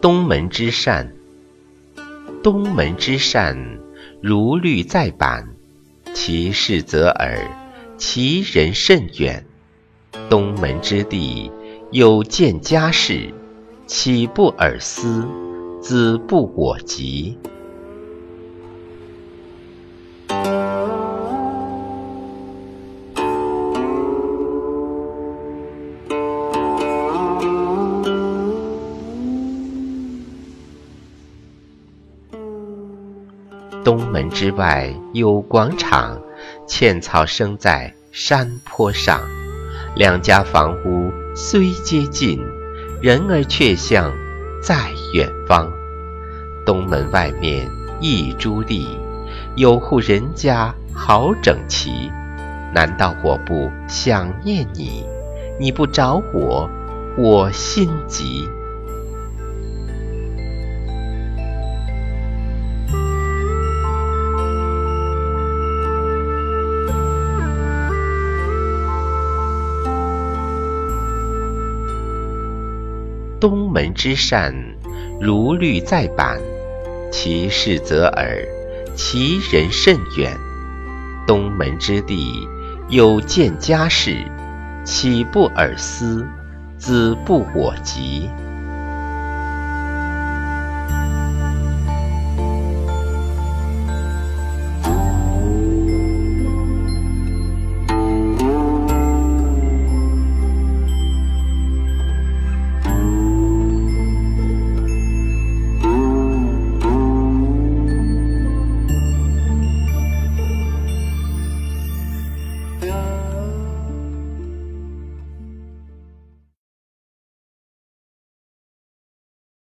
东门之善，东门之善，如律在板，其事则耳，其人甚远。东门之地，有见家事，岂不尔思？子不我及。东门之外有广场，茜草生在山坡上。两家房屋虽接近，人儿却像在远方。东门外面一株栗，有户人家好整齐。难道我不想念你？你不找我，我心急。东门之善，如虑在版，其事则耳，其人甚远。东门之地，有见家事，岂不尔思？子不我及。